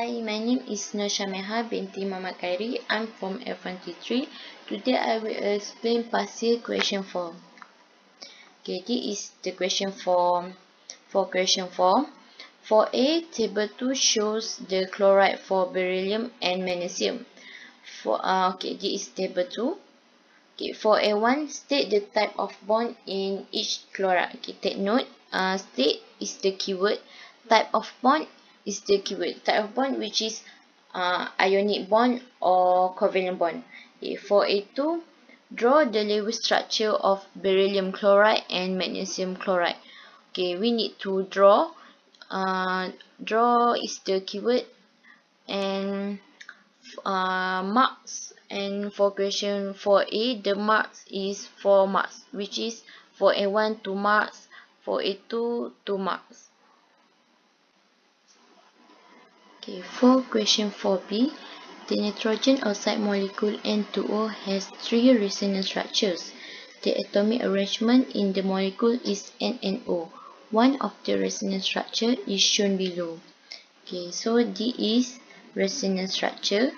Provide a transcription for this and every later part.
Hi, my name is Nur Shameha binti Muhammad Khairi. I'm from F123. Today I will explain partial question form. Okay, this is the question form for question 4. For A, table 2 shows the chloride for beryllium and magnesium. For uh, okay, this is table 2. Okay, for A1, state the type of bond in each chloride. Okay, take note. Uh, state is the keyword. Type of bond is the keyword type of bond which is uh, ionic bond or covalent bond. Okay, for A2, draw the Lewis structure of beryllium chloride and magnesium chloride. Okay, we need to draw. Uh, draw is the keyword and uh, marks and for question 4a the marks is 4 marks which is for A1 2 marks for A2 2 marks Okay, for question 4b, the nitrogen oxide molecule N2O has three resonance structures. The atomic arrangement in the molecule is NNO. One of the resonance structure is shown below. Okay, so this is resonance structure.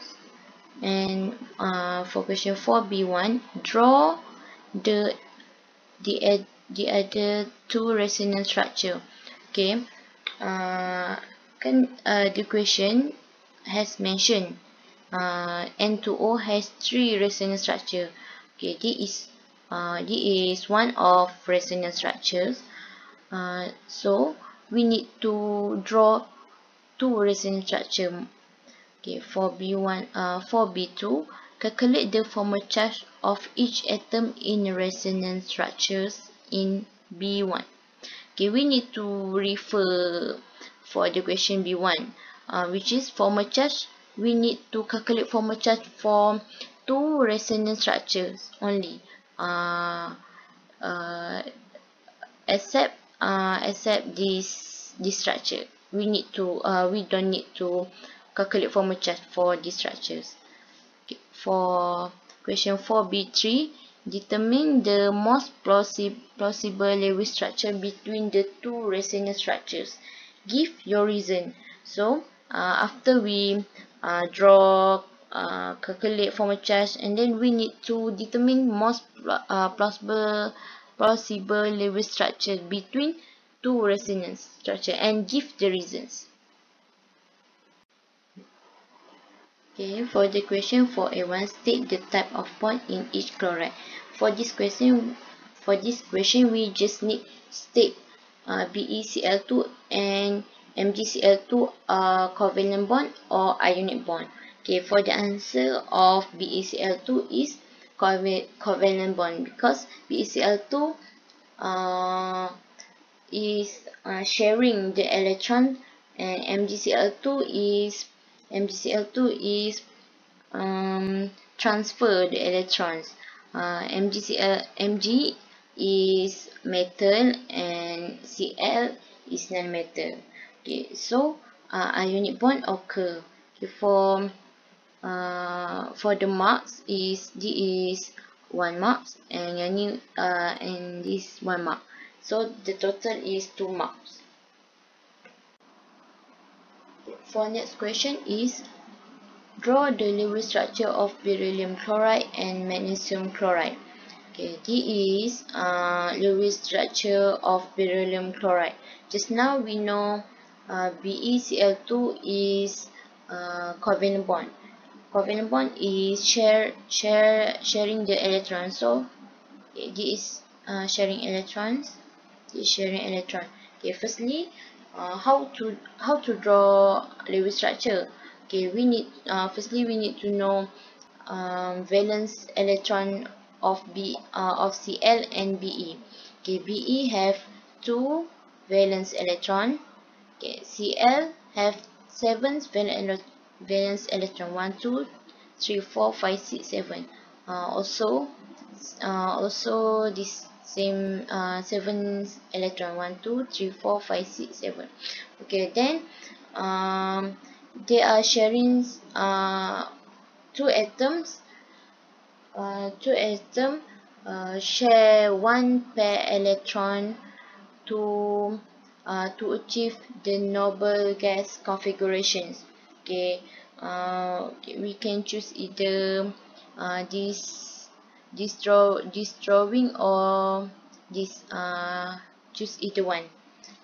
And uh, for question 4b1, draw the the the other two resonance structure. Okay. Uh, kan uh, the question has mentioned uh, N2O has three resonance structure. Okay, this is uh, this is one of resonance structures. Uh, so we need to draw two resonance structure. Okay, for B1, uh, for B2, calculate the formal charge of each atom in resonance structures in B1. Okay, we need to refer for the question B1 uh, which is formal charge we need to calculate formal charge for two resonance structures only. Uh, uh, except uh, except this this structure. We need to uh, we don't need to calculate formal charge for these structures. For question 4b3 determine the most plausible plausible Lewis structure between the two resonance structures give your reason. So uh, after we uh, draw uh, calculate formal charge and then we need to determine most uh, plausible plausible Lewis structure between two resonance structure and give the reasons. Okay for the question for A1 state the type of bond in each chloride. For this question for this question we just need state uh, BeCl2 and MgCl2 are covalent bond or ionic bond. Okay, for the answer of BeCl2 is covalent bond because BeCl2 uh, is uh, sharing the electron and MgCl2 is MgCl2 is um, transfer the electrons. Uh, MgCl Mg is metal and Cl is non-metal. Okay, so uh, ionic bond occur. Okay, for uh, for the marks is this is one marks and yang ni uh, and this one mark. So the total is two marks. For next question is draw the Lewis structure of beryllium chloride and magnesium chloride. Okay, this is uh, Lewis structure of beryllium chloride. Just now we know uh, BeCl2 is uh, covalent bond. Covalent bond is share share sharing the electrons. So this is uh, sharing electrons. This is sharing electron. Okay, firstly, uh, how to how to draw Lewis structure? Okay, we need uh, firstly we need to know um, valence electron of B uh, of Cl and Be. Okay, Be have two valence electron. Okay, Cl have seven valence electron. One, two, three, four, five, six, seven. Uh, also, uh, also this same uh, seven electron. One, two, three, four, five, six, seven. Okay, then um, they are sharing uh, two atoms uh, two atom uh, share one pair electron to uh, to achieve the noble gas configurations. okay uh, we can choose either uh, this this draw this drawing or this uh, choose either one.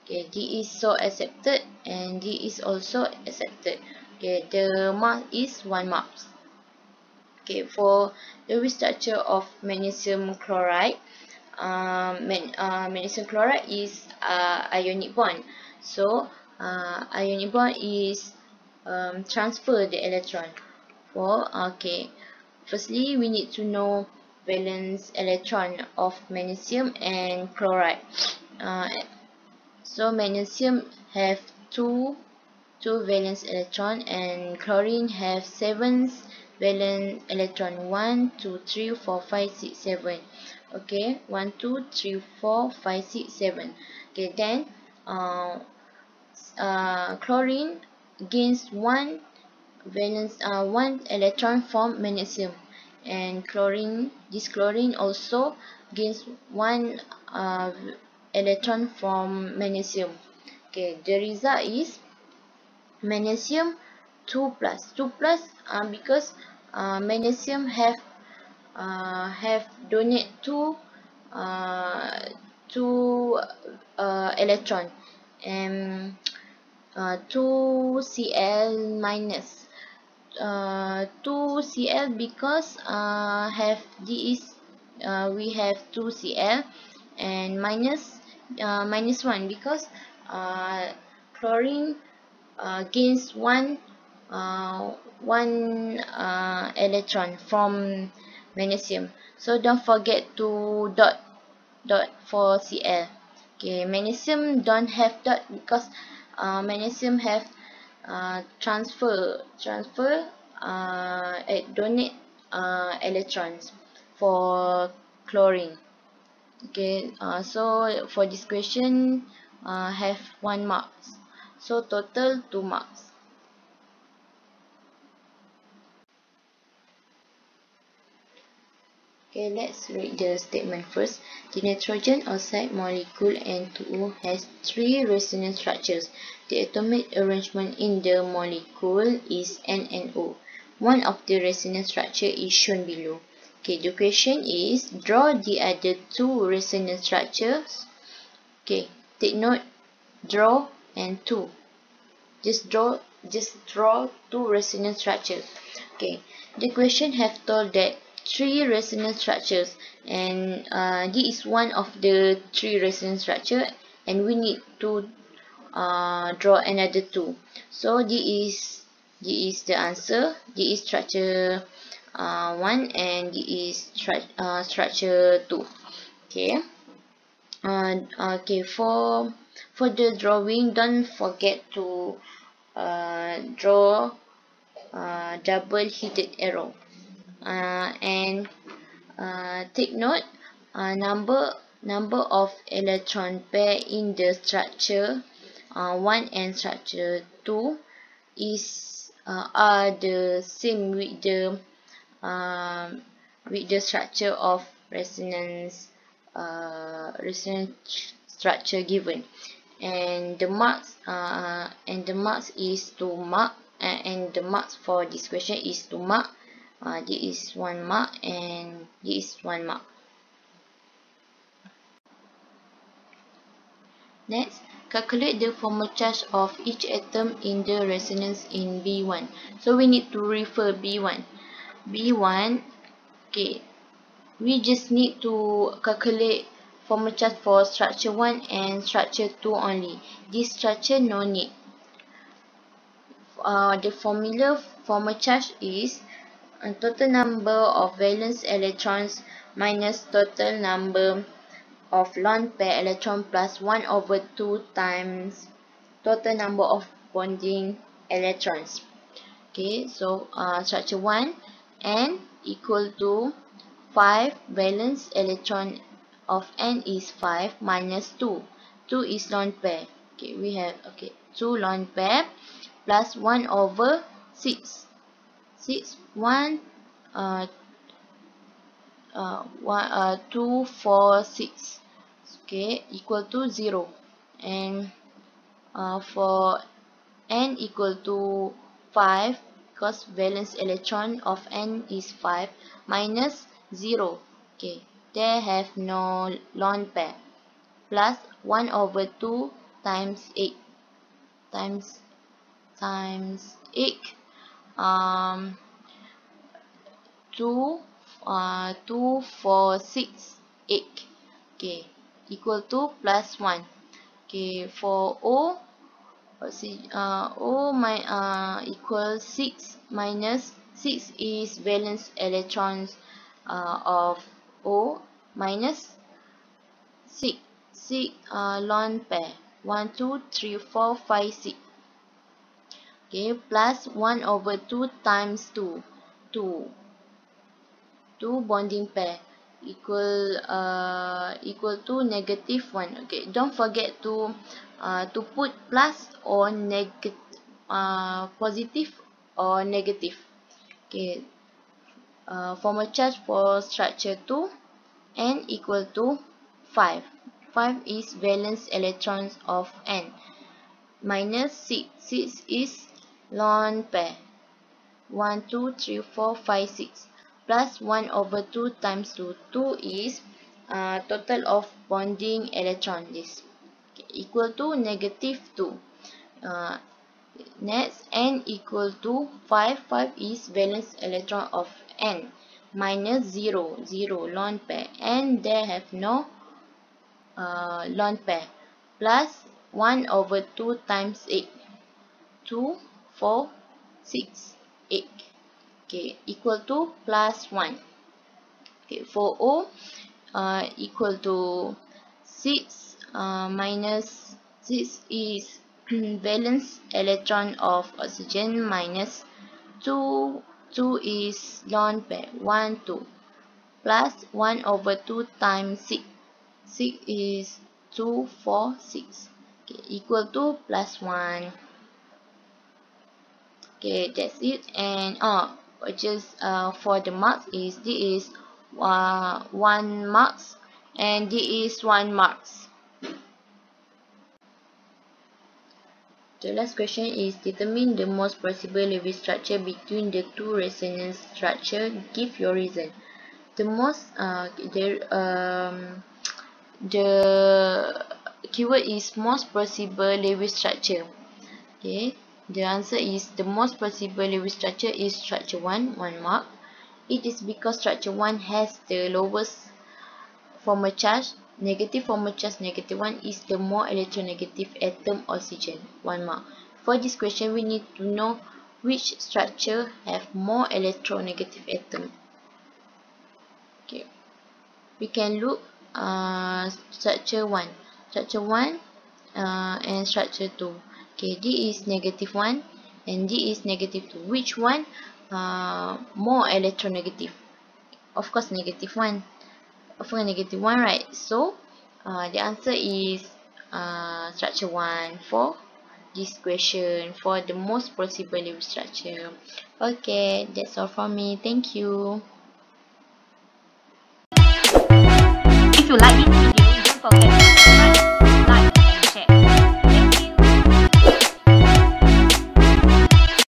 Okay D is so accepted and D is also accepted. Okay the mark is one mark okay for the restructure of magnesium chloride um, man, uh, magnesium chloride is uh, ionic bond. So uh, ionic bond is um, transfer the electron. For okay firstly we need to know valence electron of magnesium and chloride. Uh, so magnesium have two two valence electron and chlorine have seven valence electron 1 2 3 4 5 6 7 okay 1 2 3 4 5 6 7 okay then uh, uh, chlorine gains one valence uh, one electron from magnesium. And chlorine this chlorine also gains one uh, electron from magnesium. Okay the result is magnesium 2 plus. 2 plus uh, because uh, magnesium have uh, have donate two uh, two uh, electron and uh, 2 Cl minus. Uh, 2 Cl because uh, have this uh, we have 2 Cl and minus uh, minus 1 because uh, chlorine uh, gains one uh, one uh, electron from magnesium. So don't forget to dot dot for Cl. Okay magnesium don't have dot because uh, magnesium have uh, transfer transfer uh, donate uh, electrons for chlorine. Okay uh, so for this question uh, have one marks. So total two marks Okay, let's read the statement first. The nitrogen oxide molecule N2O has three resonance structures. The atomic arrangement in the molecule is NNO. One of the resonance structure is shown below. Okay, the question is draw the other two resonance structures. Okay, take note, draw and two. Just draw, just draw two resonance structures. Okay, the question have told that three resonance structures and uh, this is one of the three resonance structure and we need to uh, draw another two. So this is this is the answer. This is structure uh, 1 and this is uh, structure 2 okay. Uh, okay for for the drawing don't forget to uh, draw uh, double headed arrow uh, and uh, take note uh, number number of electron pair in the structure uh, 1 and structure 2 is uh, are the same with the um, with the structure of resonance uh, resonance structure given. And the marks uh, and the marks is to mark uh, and the marks for this question is to mark uh, this is one mark and this is one mark next calculate the formal charge of each atom in the resonance in B1 so we need to refer B1 B1 okay. We just need to calculate formal charge for structure 1 and structure 2 only. This structure no need. Uh, the formula formal charge is a total number of valence electrons minus total number of lone pair electron plus 1 over 2 times total number of bonding electrons. Okay so uh, structure 1 n equal to 5 valence electron of n is 5 minus 2 2 is lone pair okay we have okay 2 lone pair plus 1 over 6 6 1 uh, uh, 1 uh, 2 4 6 okay equal to 0 and uh, for n equal to 5 because valence electron of n is 5 minus 0 okay they have no lone pair. Plus 1 over 2 times 8 times times 8 um 2 uh 2 4 6 8 okay equal to plus 1 okay for o. Uh o my uh equals 6 minus 6 is valence electrons uh, of o minus 6 6 uh, lone pair. 1 2 3 4 5 6 okay plus 1 over 2 times 2 2 2 bonding pair equal uh, equal to negative 1 okay don't forget to uh, to put plus or negative uh, positive or negative. Okay uh, formal charge for structure 2 n equal to 5 5 is valence electrons of n. Minus 6 6 is lone pair 1 2 3 4 5 6 plus 1 over 2 times 2. 2 is uh, total of bonding electron. This equal to negative 2. Uh, next, n equal to 5. 5 is valence electron of n minus 0. 0 lone pair. And they have no uh, lone pair. Plus 1 over 2 times 8. 2, 4, 6, 8 okay equal to plus 1 okay for O uh, equal to 6 uh, minus 6 is valence electron of oxygen minus 2 2 is lone pair 1 2 plus 1 over 2 times 6 6 is 2 4 6 okay, equal to plus 1 okay that's it and oh which is uh, for the marks is this is uh, 1 marks and this is 1 marks. The last question is determine the most possible Lewis structure between the two resonance structure. Give your reason. The most uh, the um, the keyword is most possible Lewis structure. Okay. The answer is the most possible Lewis structure is structure 1, 1 mark. It is because structure 1 has the lowest formal charge. Negative formal charge negative 1 is the more electronegative atom oxygen, 1 mark. For this question, we need to know which structure have more electronegative atom. Okay. We can look uh, structure 1. Structure 1 uh, and structure 2 okay d is negative 1 and d is negative 2 which one? Uh, more electronegative. Of course negative 1 for negative 1 right? So uh, the answer is uh, structure 1 for this question for the most possible structure. Okay that's all from me. Thank you. If you like this video don't forget